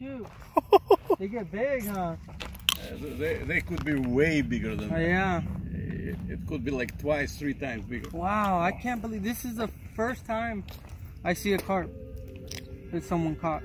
shoot. they get big, huh? Uh, they, they could be way bigger than Oh, that. yeah. It, it could be like twice, three times bigger. Wow, I can't believe this is the first time I see a carp that someone caught.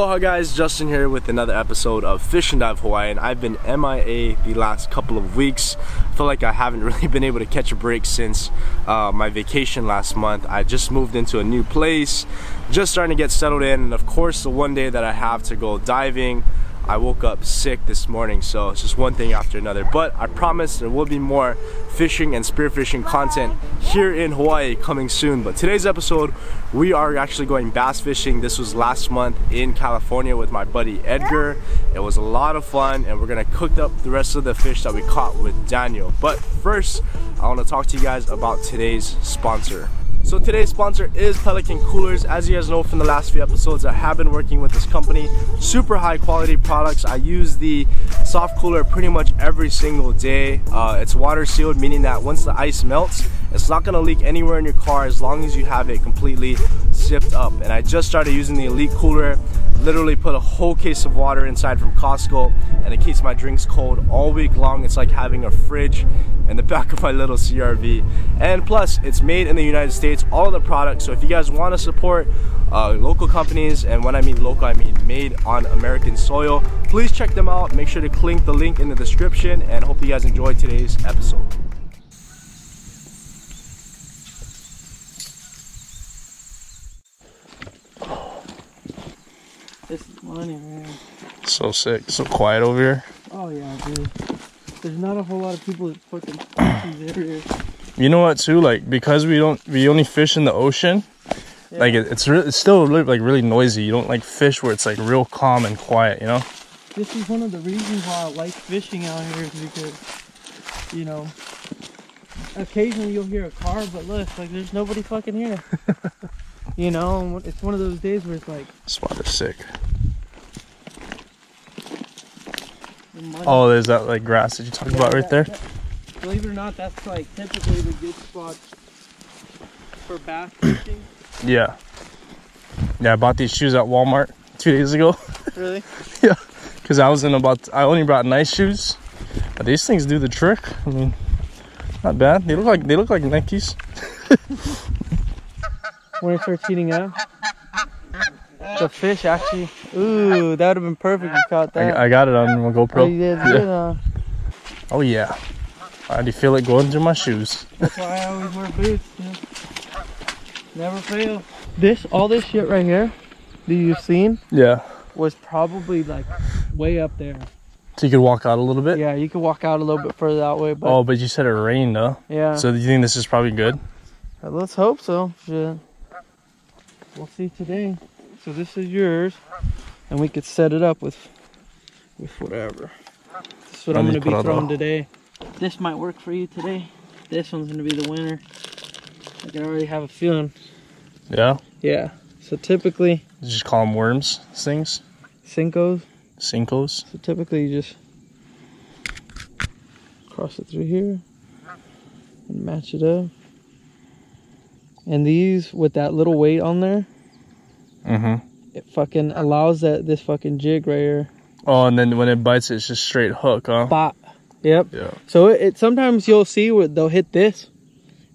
Aloha guys, Justin here with another episode of Fish and Dive Hawaii and I've been MIA the last couple of weeks. I feel like I haven't really been able to catch a break since uh, my vacation last month. I just moved into a new place, just starting to get settled in and of course the one day that I have to go diving I woke up sick this morning, so it's just one thing after another. But I promise there will be more fishing and spearfishing content here in Hawaii coming soon. But today's episode, we are actually going bass fishing. This was last month in California with my buddy Edgar. It was a lot of fun, and we're gonna cook up the rest of the fish that we caught with Daniel. But first, I wanna talk to you guys about today's sponsor. So today's sponsor is Pelican Coolers. As you guys know from the last few episodes, I have been working with this company. Super high quality products. I use the soft cooler pretty much every single day. Uh, it's water sealed, meaning that once the ice melts, it's not gonna leak anywhere in your car as long as you have it completely zipped up. And I just started using the Elite Cooler. Literally put a whole case of water inside from Costco and it keeps my drinks cold all week long. It's like having a fridge in the back of my little CRV. And plus, it's made in the United States, all the products. So if you guys wanna support uh, local companies, and when I mean local, I mean made on American soil, please check them out. Make sure to click the link in the description and hope you guys enjoyed today's episode. This is money, man. So sick, so quiet over here. Oh yeah, dude. There's not a whole lot of people that fucking fish these areas. You know what too? Like because we don't, we only fish in the ocean. Yeah. Like it, it's re- it's still really, like really noisy. You don't like fish where it's like real calm and quiet. You know? This is one of the reasons why I like fishing out here is because, you know, occasionally you'll hear a car, but look, like there's nobody fucking here. you know, it's one of those days where it's like, Spot is sick. The. Oh, there's that like grass that you talked about right there. Believe it or not, that's like typically the good spot for bass fishing. Yeah. Yeah, I bought these shoes at Walmart two days ago. really? Yeah, Cause I was in about, I only brought nice shoes, but these things do the trick. I mean, not bad. They look like they look like Nikes. When it starts heating up. The fish actually. Ooh, that would have been perfect if you caught that. I, I got it on my Oh, GoPro. you did Yeah. Oh yeah. I already feel it going through my shoes. That's why I always wear boots. You know? Never fail. This, all this shit right here that you've seen Yeah. was probably like way up there. So you could walk out a little bit. Yeah, you could walk out a little bit further that way, but Oh, but you said it rained though. yeah. So do you think this is probably good? Let's hope so. Shit. We'll see today. So this is yours, and we could set it up with with whatever. This is what What I'm gonna be throwing today. This might work for you today. This one's gonna be the winner. I can already have a feeling. Yeah. Yeah. So typically You just call them worms, these things, Senko's. Senkos. So typically you just cross it through here and match it up. And these with that little weight on there, Mm-hmm. it fucking allows that this fucking jig right here. Oh, and then when it bites, it's just straight hook, huh? Bop. Yep. Yeah. So it, it sometimes you'll see where they'll hit this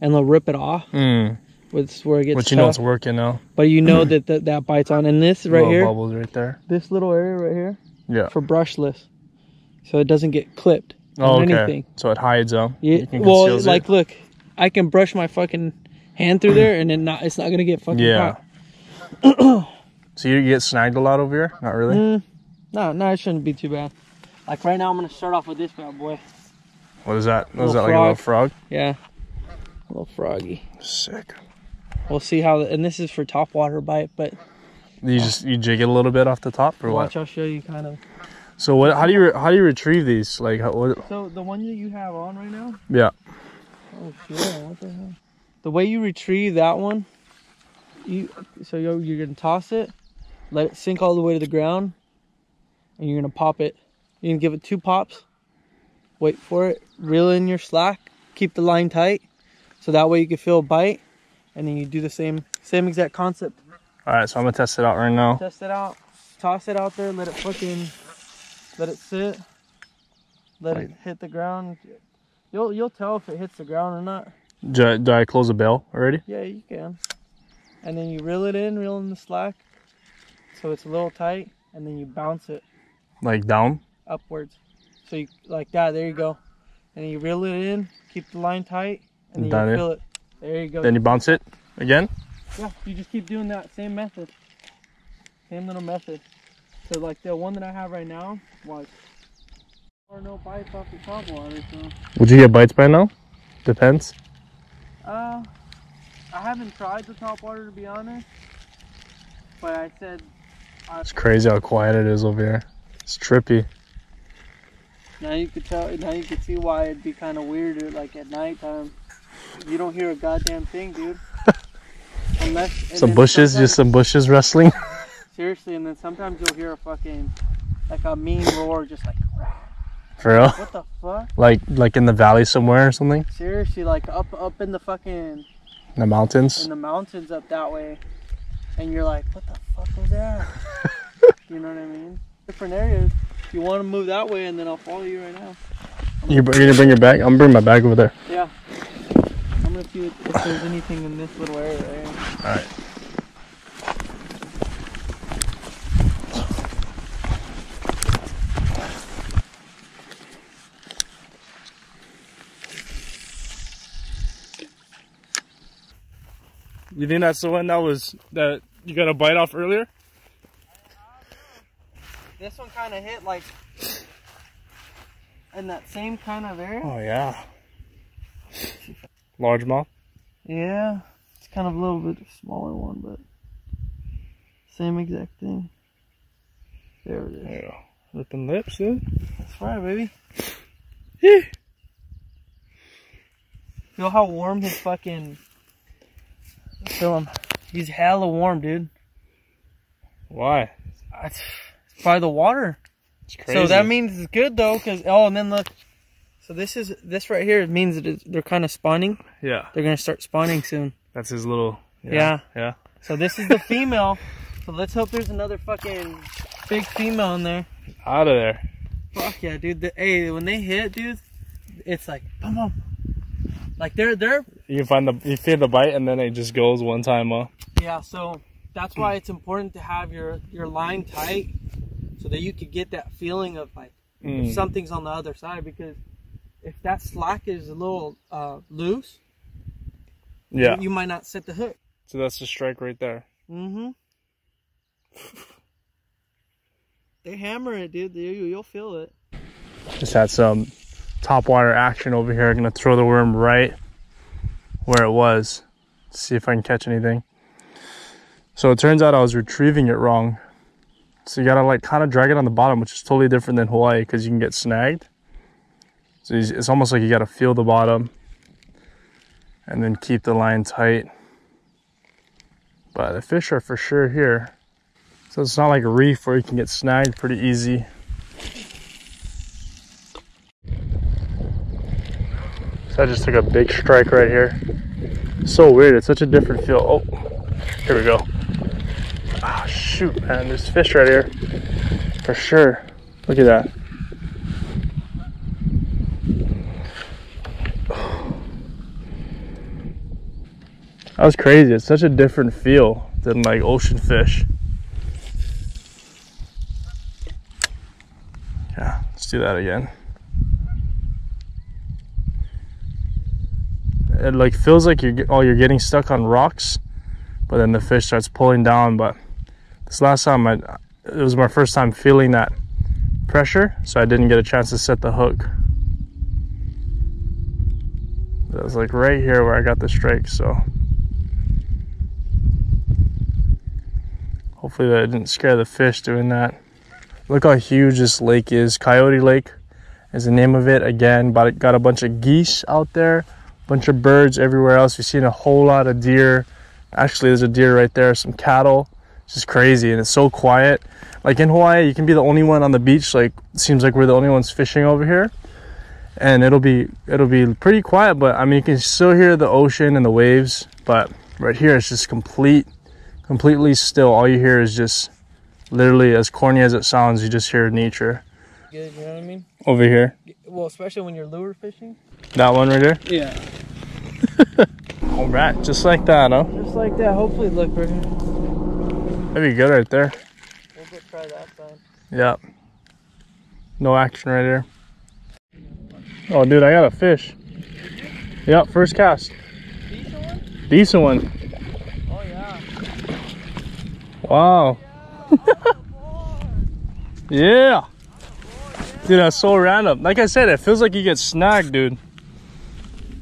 and they'll rip it off. Mm. Which where it gets But you know it's working now. but you know that, that that bites on. And this right Little here, bubbles right there. this little area right here Yeah. for brushless, so it doesn't get clipped Oh, okay. anything. So it hides them. Yeah. Well, conceals it. like look, I can brush my fucking hand through there and then not it's not gonna get fucking Yeah. caught. So you get snagged a lot over here? Not really. Mm, no, no, it shouldn't be too bad. Like right now, I'm gonna start off with this bad boy. What is that? What is that like a little frog? Yeah. A little froggy. Sick. We'll see how, the, and this is for top water bite, but You just you jig it a little bit off the top or watch, what? Watch, I'll show you kind of. So what? How do you how do you retrieve these? Like how, what? So the one that you have on right now, Yeah. Oh shit! What the hell? The way you retrieve that one, you so you're, you're gonna toss it, let it sink all the way to the ground, and you're gonna pop it. You're gonna give it two pops. Wait for it. Reel in your slack. Keep the line tight, so that way you can feel a bite, and then you do the same same exact concept. All right. So I'm gonna test it out right now. Test it out. Toss it out there. Let it fucking let it sit. Let it hit the ground. You'll you'll tell if it hits the ground or not. Do I, do I close the bell already? Yeah, you can. And then you reel it in, reel in the slack, so it's a little tight, and then you bounce it Like down? upwards. So you like that. There you go. And you reel it in, keep the line tight, and then Down you it. feel it. There you go. Then you bounce it again? yeah, you just keep doing that same method, same little method. So like the one that I have right now, was or no bites off the top water. So Would you get bites by now? Depends. uh, I haven't tried the top water to be honest, but I said I It's crazy how quiet it is over here. It's trippy. Now you could tell. Now you could see why it'd be kind of weird, like at nighttime. You don't hear a goddamn thing, dude. Unless Some bushes, just some bushes rustling. seriously, and then sometimes you'll hear a fucking like a mean roar, just like For real? what the fuck? Like like in the valley somewhere or something? Seriously, like up up in the fucking In the mountains? in the mountains up that way, and you're like, what the fuck was that? you know what I mean? Different areas. You want to move that way, and then I'll follow you right now. You're gonna bring your bag? I'm gonna bring my bag over there. Yeah. I'm gonna see if if there's anything in this little area right. Alright. You think that's the one that was that you got a bite off earlier? This one kind of hit like in that same kind of area. Oh yeah. Largemouth. Yeah, it's kind of a little bit smaller one, but same exact thing. There it is. Yeah. Lipping lips, dude. That's right, baby. Yeah. Feel how warm his fucking. Feel him. He's hella warm, dude. Why? It's probably the water. It's crazy. So that means it's good though, cause oh, and then look. So this is this right here means that they're kind of spawning. yeah, They're gonna start spawning soon. that's his little. Yeah. Yeah. So this is the female. so let's hope there's another fucking big female in there. Out of there. Fuck yeah, dude. The, hey, when they hit, dude, it's like boom, boom. Like they're they're You can find the you feel the bite and then it just goes one time. Uh, yeah. So that's why it's important to have your your line tight, so that you could get that feeling of like mm. if something's on the other side. Because if that slack is a little uh, loose, Yeah. you might not set the hook. So that's the strike right there. Mm-hmm. they hammer it, dude. You, you'll feel it. Just had some top water action over here. gonna throw the worm right where it was. See if I can catch anything. So it turns out I was retrieving it wrong. So you gotta like kind of drag it on the bottom, which is totally different than Hawaii because you can get snagged. So it's it's almost like you gotta feel the bottom and then keep the line tight. But the fish are for sure here. So it's not like a reef where you can get snagged pretty easy. So I just took a big strike right here. So weird, it's such a different feel. Oh, here we go. Ah, shoot, man, there's fish right here. For sure. Look at that. That was crazy. It's such a different feel than like ocean fish. Yeah, let's do that again. It like feels like you're oh you're getting stuck on rocks, but then the fish starts pulling down. But this last time I, it was my first time feeling that pressure, so I didn't get a chance to set the hook. That was like right here where I got the strike, so hopefully that didn't scare the fish doing that. Look how huge this lake is. Coyote Lake is the name of it. Again, but it got a bunch of geese out there, bunch of birds everywhere else. We've seen a whole lot of deer. Actually, there's a deer right there, some cattle. It's just crazy and it's so quiet. Like in Hawaii, you can be the only one on the beach. Like seems like we're the only ones fishing over here. And it'll be it'll be pretty quiet, but I mean you can still hear the ocean and the waves, but right here it's just complete completely still. All you hear is just literally as corny as it sounds, you just hear nature. Good, you know what I mean? Over here. Well, especially when you're lure fishing. That one right there? Yeah. All right, just like that, huh? Just like that. Hopefully, look right here. That'd be good right there. We'll go try that side. Yep. No action right here. Oh, dude, I got a fish. Yep, first cast. Decent one? Decent one. Oh yeah. Wow. yeah. Dude, that's so random. Like I said, it feels like you get snagged, dude.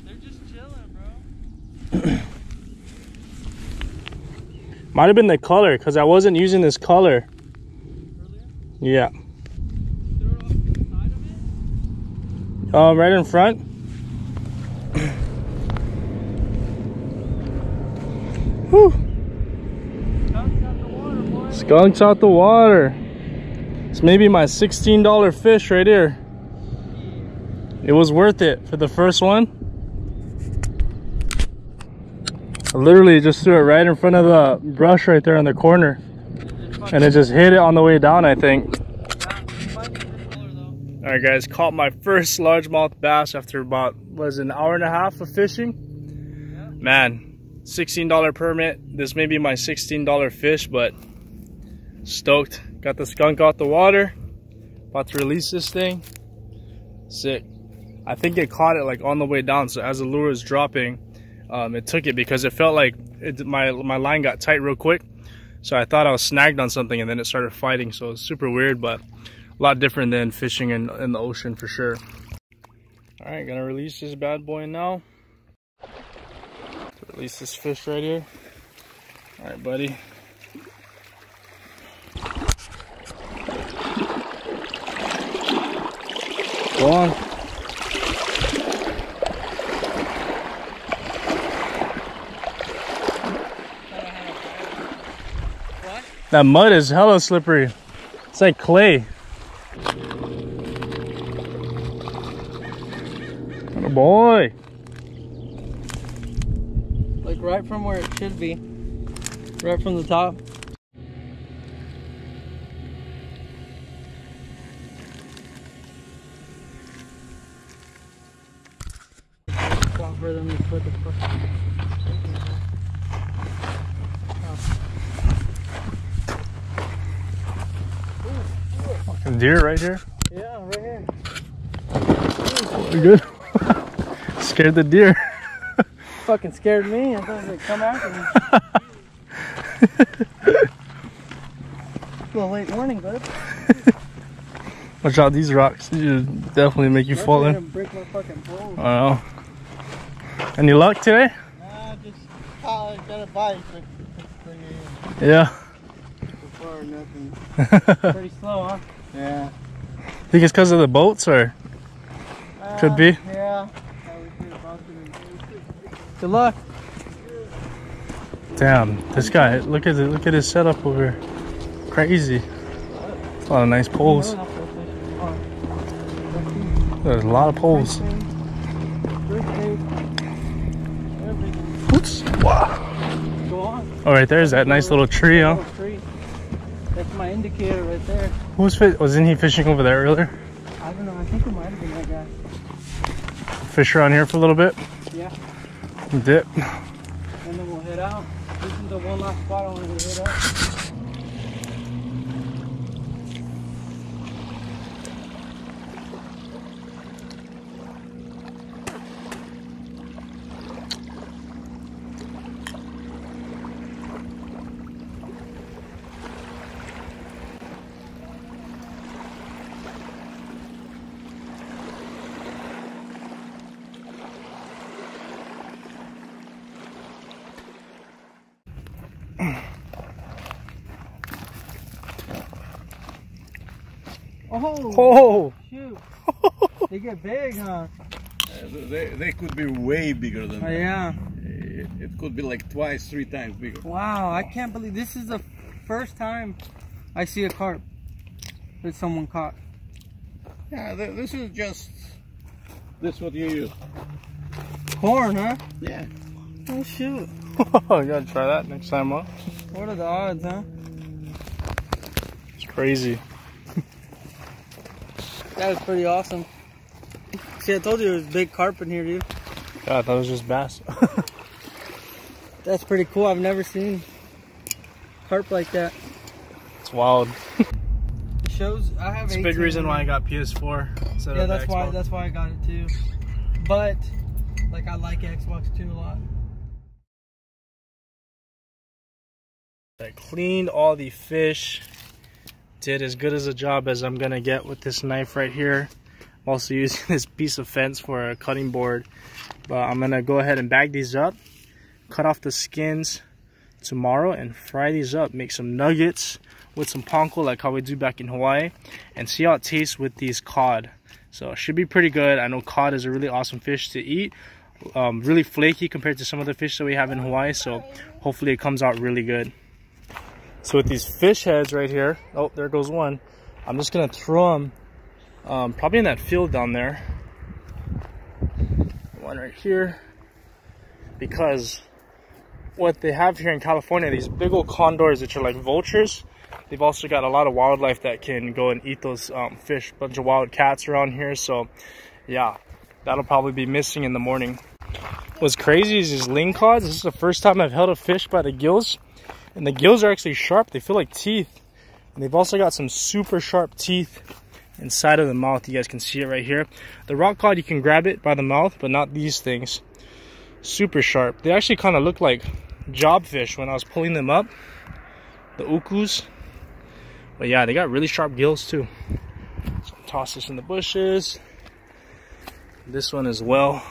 They're just chilling, bro. Might have been the color, because I wasn't using this color. Yeah. Of it. Um, right in front. Whew. Water. Skunks out the water. It's maybe my $16 fish right here. It was worth it for the first one. Literally just threw it right in front of the brush right there in the corner. And it just hit it on the way down, I think. All right, guys, caught my first largemouth bass after about was an hour and a half of fishing. Man, $16 permit. This may be my $16 fish, but stoked. Got the skunk out the water. About to release this thing. Sick. I think it caught it like on the way down. So as the lure is dropping, um, it took it because it felt like it, my my line got tight real quick. So I thought I was snagged on something, and then it started fighting. So it's super weird, but a lot different than fishing in, in the ocean for sure. All right, gonna release this bad boy now. Release this fish right here. All right, buddy. Go on. That mud is hella slippery. It's like clay. Oh boy. Like right from where it should be. Right from the top. For them to put the Fucking deer right here. Yeah, right here. You good? Scared the deer. Fucking scared me. I thought it would come after me. A little late warning, bud. Watch out, these rocks. These definitely make you fall in. break my fucking pole. I know. Any luck today? Nah, just uh, got a bite, but pretty, Yeah. so far nothing. pretty slow, huh? Yeah. Think it's because of the boats or? Could be. Uh, yeah. Good luck. Damn, this guy. Look at it. Look at his setup over here. Crazy. A lot of nice poles. There's a lot of poles. Oops. Wow. Go on. Oh, right there's that nice little tree, huh? My indicator right there. Who was fi- wasn't he fishing over there earlier? I don't know. I think it might have been that guy. Fish around here for a little bit. Yeah. Dip. And then we'll head out. This is the one last spot I wanted to hit up. Oh, Oh, shoot. they get big, huh? Uh, they, they could be way bigger than Oh, that. yeah. It, it could be like twice, three times bigger. Wow, I can't believe this is the first time I see a carp that someone caught. Yeah, th- this is just this what you use. Corn, huh? Yeah. Oh, shoot. you gotta try that next time, huh? What are the odds, huh? It's crazy. That is pretty awesome. See, I told you there was big carp in here, dude. Yeah, I thought it was just bass. That's pretty cool. I've never seen carp like that. it's wild. It shows I have It's a big reason why I got PS4 instead Yeah, of that's why that's why I got it too. But like I like Xbox too a lot. I cleaned all the fish. Did as good as a job as I'm gonna get with this knife right here. I'm also using this piece of fence for a cutting board. But I'm gonna go ahead and bag these up, cut off the skins tomorrow and fry these up. Make some nuggets with some panko like how we do back in Hawaii and see how it tastes with these cod. So it should be pretty good. I know cod is a really awesome fish to eat. Um, really flaky compared to some of the fish that we have in Hawaii. So hopefully it comes out really good. So with these fish heads right here, oh, there goes one. I'm just gonna throw them um, probably in that field down there. One right here. Because what they have here in California, these big old condors which are like vultures, they've also got a lot of wildlife that can go and eat those um, fish. Bunch of wild cats around here, so yeah, that'll probably be missing in the morning. What's crazy is these ling lingcods. This is the first time I've held a fish by the gills. And the gills are actually sharp. They feel like teeth. And they've also got some super sharp teeth inside of the mouth. You guys can see it right here. The rock cod, you can grab it by the mouth, but not these things. Super sharp. They actually kind of look like job fish when I was pulling them up. The ukus. But yeah, they got really sharp gills too. So toss this in the bushes. This one as well.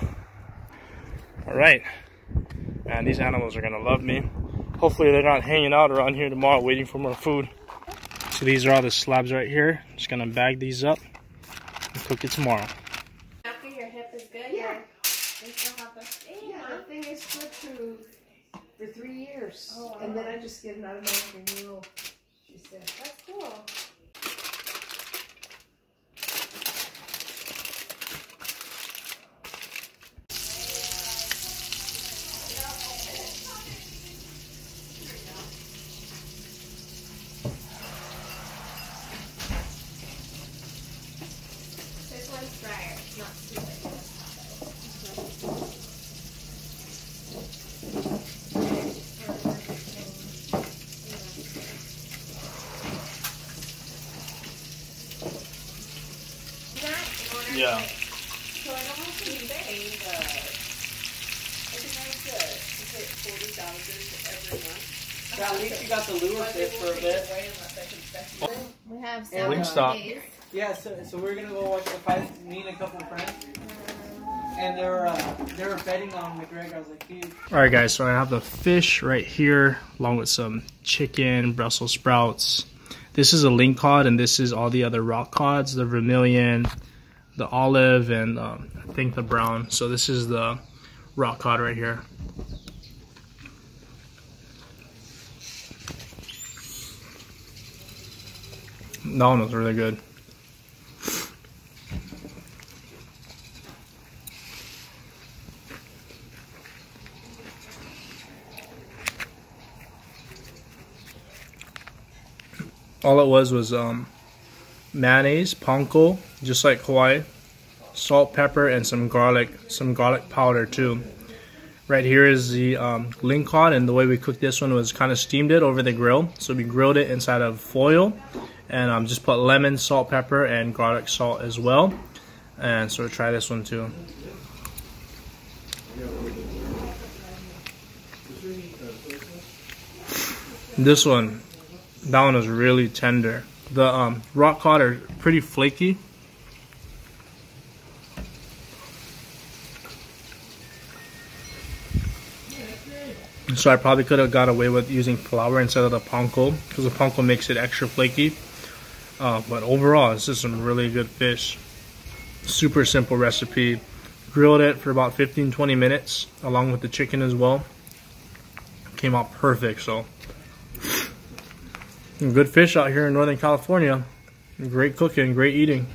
All right. Man, these animals are gonna love me. Hopefully they're not hanging out around here tomorrow waiting for more food. So these are all the slabs right here. Just gonna bag these up and cook it tomorrow. After your hip is good, Yeah. you still have Yeah, the thing is put through for three years, Oh, and then. I just get an automatic renewal. She said, That's cool. Yeah. So I don't have to be paying the. It's nice to, to pay forty thousand every month. Yeah, at least you got the lure fit for a bit. We have Yeah, seven Wingstop. days. Yeah, so, so we're gonna go watch the fight. Me and a couple friends, and they were uh, they were betting on McGregor. I was like, dude, All right, guys. So I have the fish right here, along with some chicken, Brussels sprouts. This is a ling cod, and this is all the other rock cods: the vermilion, the olive, and um, I think the brown. So this is the rock cod right here. That one was really good. All it was was um, mayonnaise, panko, just like Hawaii, salt, pepper, and some garlic, some garlic powder too. Right here is the um, lingcod, and the way we cooked this one was kind of steamed it over the grill. So we grilled it inside of foil, and um, just put lemon, salt, pepper, and garlic salt as well. And so try this one too. This one, that one is really tender. The um, rock cod are pretty flaky. So I probably could have got away with using flour instead of the panko because the panko makes it extra flaky. Uh, but overall, this is some really good fish. Super simple recipe. Grilled it for about 15-20 minutes along with the chicken as well. Came out perfect. So good fish out here in Northern California. Great cooking, great eating.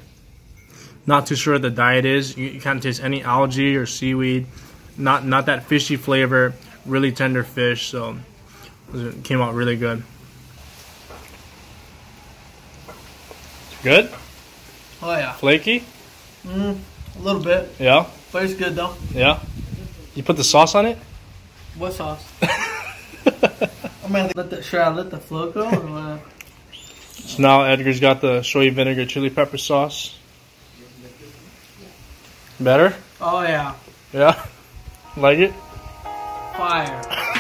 Not too sure what the diet is. You, you can't taste any algae or seaweed. Not not that fishy flavor. Really tender fish. So it came out really good. Good? Oh yeah. Flaky? Mm, a little bit, Yeah? but it's good though. Yeah? You put the sauce on it? What sauce? Oh, I'm gonna let the should I let the flow go or what? So now Edgar's got the soy vinegar chili pepper sauce. Better? Oh yeah, Yeah? Like it? fire.